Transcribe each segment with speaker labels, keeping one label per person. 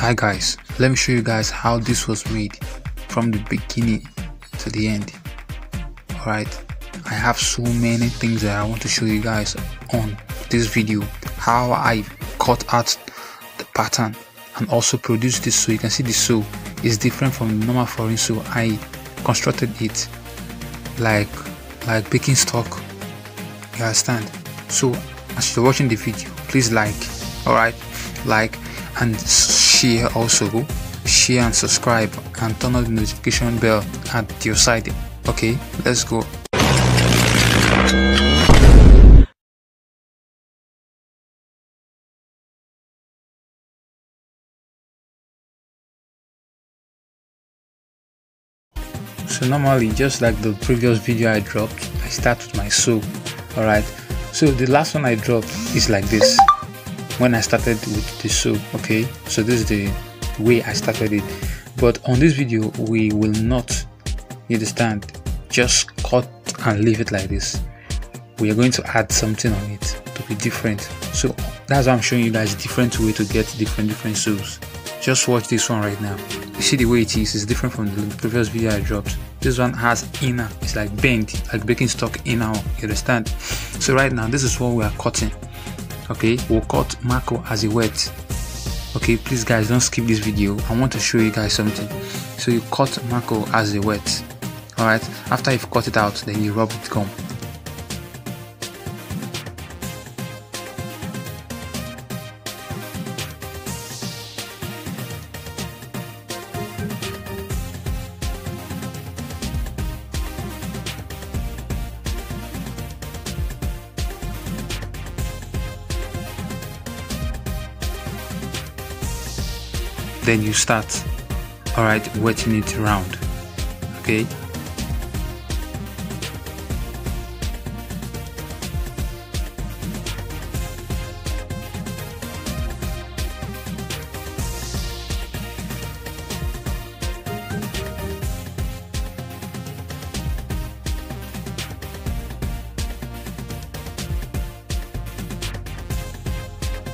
Speaker 1: hi guys. Let me show you guys how this was made from the beginning to the end. Alright? I have so many things that I want to show you guys on this video. How I cut out the pattern and also produce this. So you can see the sole is different from normal foreign sole I constructed it like like baking stock. You understand? So as you're watching the video please like. All right like and share also share and subscribe. And turn on the notification bell at your side. Okay let's go. So normally just like the previous video i dropped i start with my sole all right so the last one i dropped is like this when i started with the sole okay? So this is the way i started it. But on this video we will not you understand just cut and leave it like this. We are going to add something on it to be different. So that's why i'm showing you guys different way to get different different soles just watch this one right now. You see the way it is it's different from the previous video i dropped. This one has inner it's like bent like baking stock inner you understand? So right now this is what we are cutting okay we'll cut Mako as a wet. Okay please guys don't skip this video. I want to show you guys something. So you cut Mako as a wet. All right after you've cut it out then you rub it gum then you start all right wetting it around okay?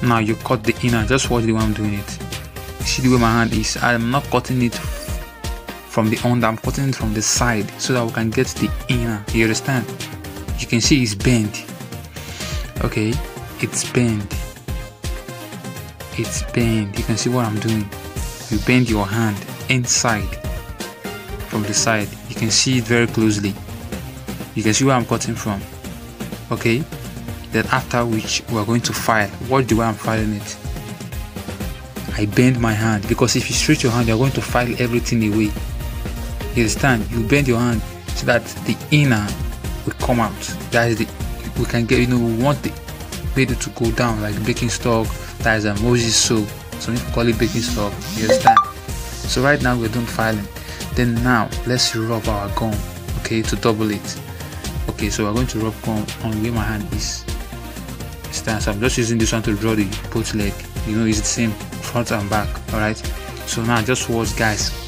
Speaker 1: Now you cut the inner just watch the way i'm doing it see the way my hand is. I'm not cutting it from the under i'm cutting it from the side so that we can get the inner. You understand? You can see it's bent. Okay? It's bent. It's bent. You can see what i'm doing. You bend your hand inside from the side. You can see it very closely. You can see where i'm cutting from. Okay? Then after which we are going to file. What do i'm filing it I bend my hand because if you stretch your hand, you're going to file everything away. You understand? You bend your hand so that the inner will come out. That is the we can get you know we want the baby to go down like baking stock. That is a Moses soap. Some people call it baking stock. You understand? So right now we're doing filing. Then now let's rub our gum, okay, to double it. Okay, so we're going to rub gum on where my hand is. Stand. So I'm just using this one to draw the both leg. You know, it's the same front and back all right so now just watch guys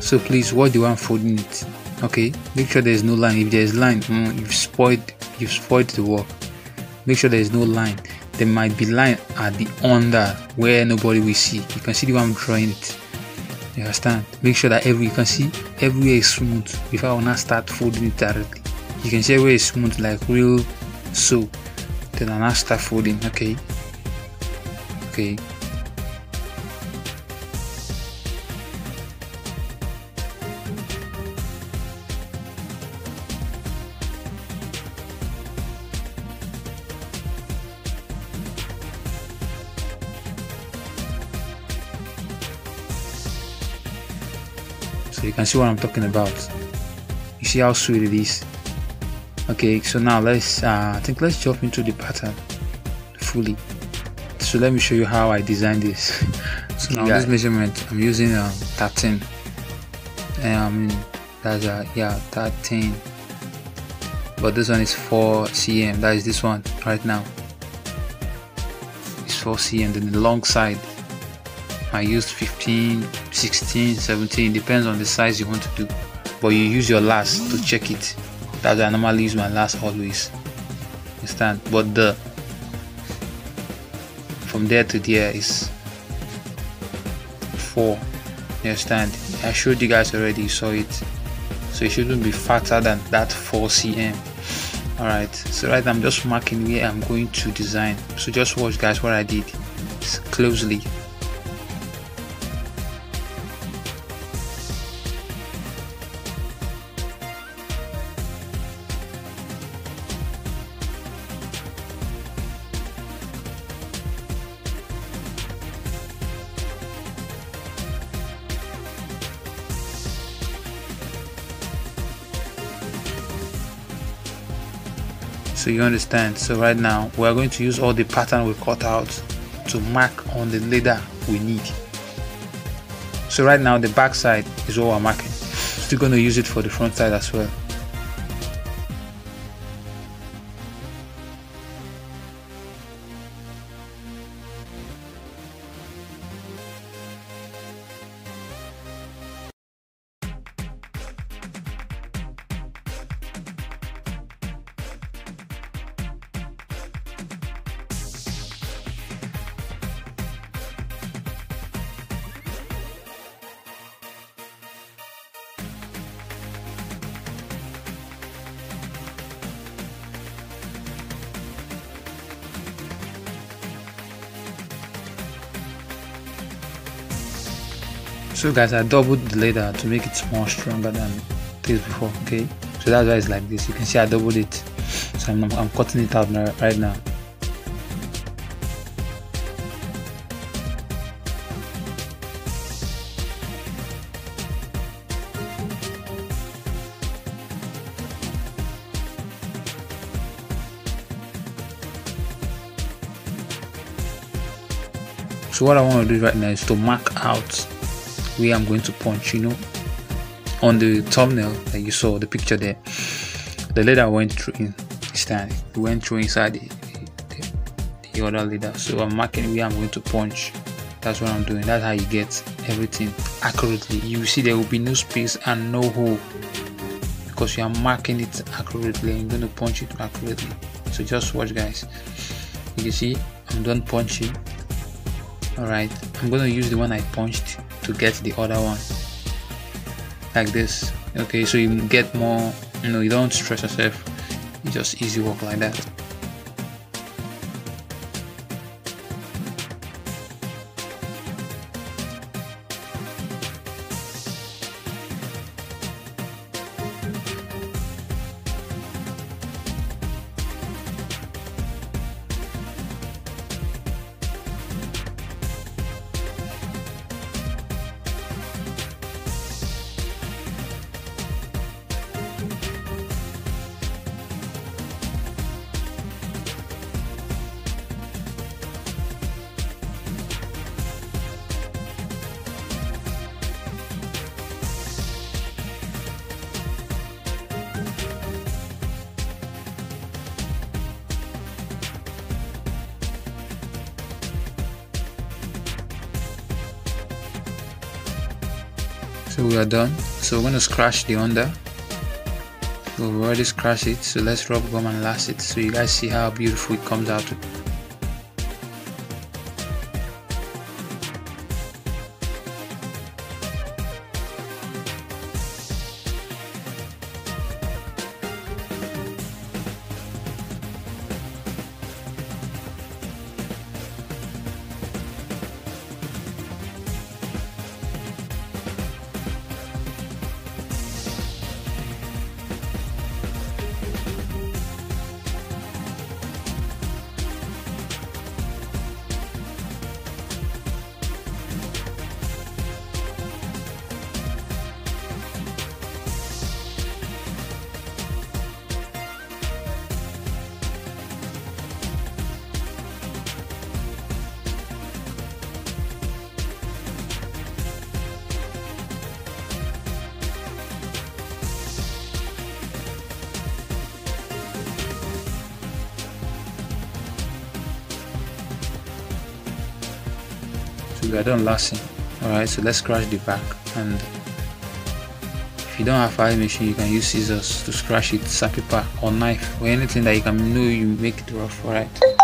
Speaker 1: so please watch the one folding it okay make sure there's no line. If there's line mm, you've spoiled you've spoiled the work make sure there's no line. There might be line at the under where nobody will see. You can see the one I'm drawing it. You understand? Make sure that every you can see everywhere is smooth before I wanna start folding it directly. You can see everywhere smooth like real so then I now start folding okay? Okay so you can see what I'm talking about. You see how sweet it is. Okay so now let's uh, I think let's jump into the pattern fully. So let me show you how I designed this. So now yeah. this measurement I'm using um, 13 um that's uh yeah 13 but this one is 4 cm that is this one right now. It's 4 cm then the long side I used 15 16 17 depends on the size you want to do. But you use your last to check it. That's why I normally use my last always. Understand? But the from there to there is 4 you understand? I showed you guys already you saw it. So it shouldn't be fatter than that 4 cm. Alright so right I'm just marking where I'm going to design. So just watch guys what I did closely so you understand. So right now we are going to use all the pattern we cut out to mark on the leather we need. So right now the back side is what we're marking. Still going to use it for the front side as well so guys i doubled the leather to make it more stronger than this before okay? So that's why it's like this. You can see i doubled it. So i'm, I'm cutting it out now, right now. So what I want to do right now is to mark out where I'm going to punch, you know. On the thumbnail that you saw, the picture there, the leather went through in stand, it went through inside the, the, the other leather. So I'm marking where I'm going to punch. That's what I'm doing. That's how you get everything accurately. You see there will be no space and no hole because you are marking it accurately and you're going to punch it accurately. So just watch guys. You see I'm done punching. Alright, I'm going to use the one I punched to get the other one. Like this. Okay so you get more you know you don't stress yourself. You just easy work like that so we are done. So we're going to scratch the under. So we already scratched it so let's rub gum and last it. So you guys see how beautiful it comes out we are done lasting alright so let's scratch the back. And if you don't have file machine you can use scissors to scratch it sandpaper or knife or anything that you can know you make it rough alright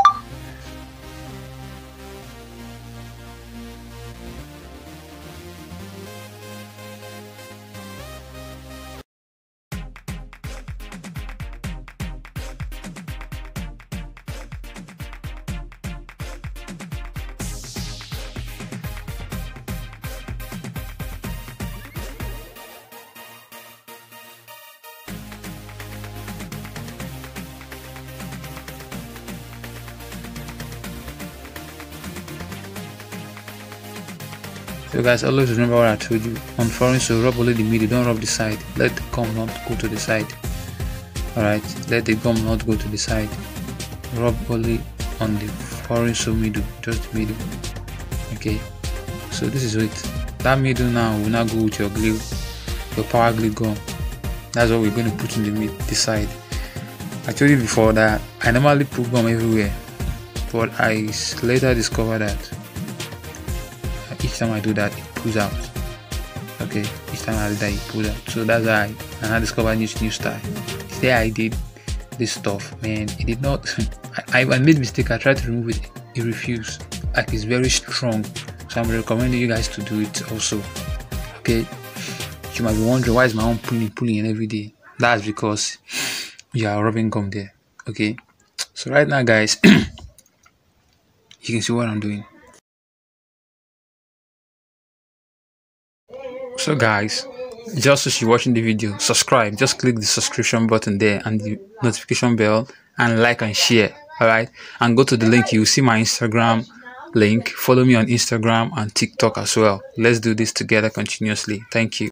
Speaker 1: So guys, always remember what I told you. On foreign sole rub only the middle, don't rub the side. Let the gum not go to the side. Alright, let the gum not go to the side. Rub only on the foreign sole middle, just middle. Okay, so this is it. That middle now will not go with your glue, your power glue gum. That's what we're going to put in the mid, the side. I told you before that I normally put gum everywhere, but I later discovered that each time I do that it pulls out. Okay each time I do that it pulls out. So that's why I, and I discovered this new style. Today I did this stuff man. It did not I, I made mistake I tried to remove it. It refused. Like it's very strong. So I'm recommending you guys to do it also. Okay you might be wondering why is my arm pulling pulling every day? That's because you are rubbing gum there. Okay so right now guys you can see what I'm doing so guys just as you're watching the video subscribe. Just click the subscription button there and the notification bell and like and share all right and go to the link. You see my instagram link. Follow me on instagram and tiktok as well. Let's do this together continuously. Thank you